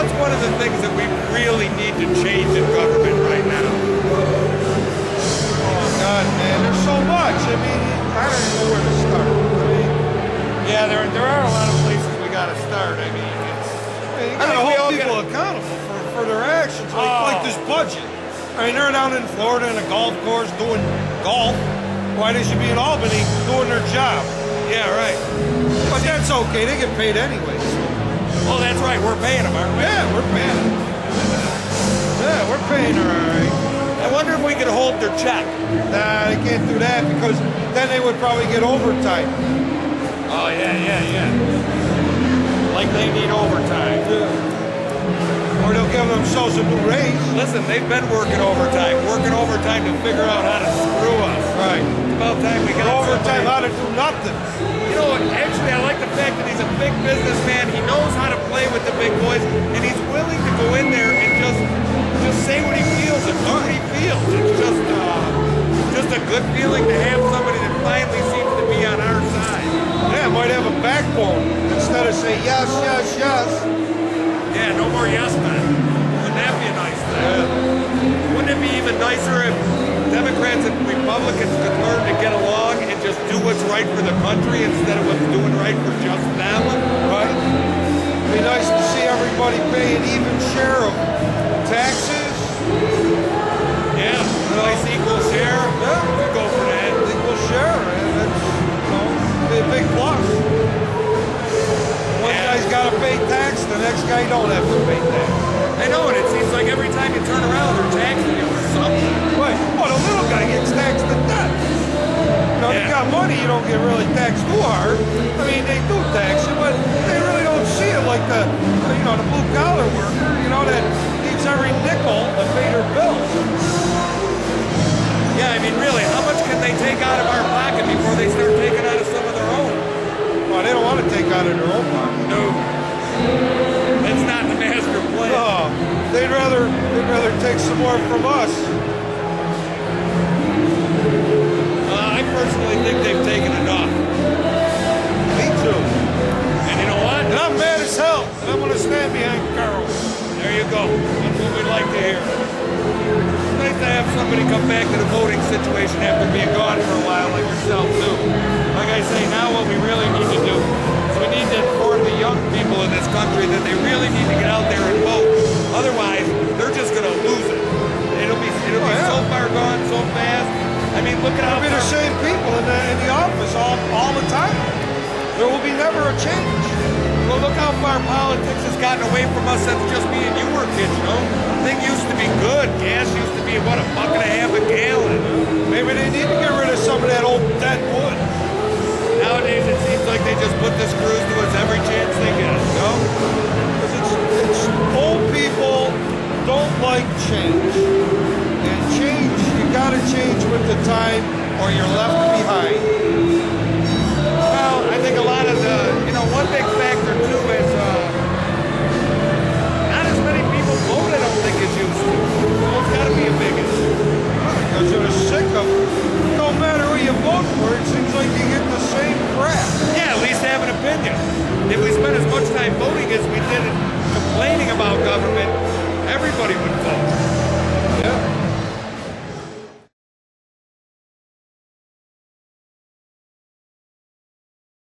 what's one of the things that we really need to change in government right now? Oh, God, man, there's so much. I mean, I don't even know where to start. I mean, yeah, there, there are a lot of places we got to start. I mean, it's... You got to hold people gotta... accountable for, for their actions, like, oh. like this budget. I mean, they're down in Florida in a golf course doing golf. Why they should be in Albany doing their job? Yeah, right. But that's okay. They get paid anyways. Right. We're paying them, aren't we? Yeah, we're paying. them. Yeah, we're paying her all right. I wonder if we could hold their check. Nah, they can't do that because then they would probably get overtime. Oh, yeah, yeah, yeah. Like they need overtime. Yeah. Or they'll give themselves a new raise. Listen, they've been working overtime, working overtime to figure out how to screw us. We got Overtime, how to do nothing. You know? Actually, I like the fact that he's a big businessman. He knows how to play with the big boys, and he's willing to go in there and just just say what he feels and do what he feels. It's just uh, just a good feeling to have somebody that finally seems to be on our side. Yeah, might have a backbone instead of say yes, yes, yes. Yeah, no more yes men. Wouldn't that be a nice thing? Wouldn't it be even nicer if Democrats and Republicans could learn to get along just do what's right for the country instead of what's doing right for just them? Right? It'd Be nice to see everybody pay an even share of taxes. Yeah, nice equal share. Yeah. We go for that. Equal share. And that's, you know, be a big plus. One Yeah. guy's got to pay tax, the next guy don't have to pay tax. I know, and it seems like every time you turn around, they're taxing you or something. Right. Well, the little guy gets taxed got money, you don't get really taxed too hard. I mean, they do tax you, but they really don't see it like the, you know, the blue collar worker, you know, that needs every nickel to pay their bills. Yeah, I mean, really, how much can they take out of our pocket before they start taking out of some of their own? Well, they don't want to take out of their own pocket. No. That's not the master plan. No, they'd rather they'd rather take some more from us. There you go. That's what we'd like to hear. It's nice to have somebody come back to the voting situation after being gone for a while, like yourself, too. Like I say, now what we really need to do is we need to inform the young people in this country that they really need to get out there and vote. Otherwise, they're just going to lose it. It'll be it'll Oh, be yeah. so far gone so fast. I mean, look at how It'll be the same people in the in the office all all the time. There will be never a change. Look how far politics has gotten away from us since just me and you were kids, you know? Thing used to be good. Gas used to be, what, a buck and a half a gallon. Maybe they need to get rid of some of that old dead wood. Nowadays, it seems like they just put the screws to us every chance they get, you know? Because it's, it's old people don't like change. And change, you gotta change with the time or you're left behind. opinion. If we spent as much time voting as we did complaining about government, everybody would vote.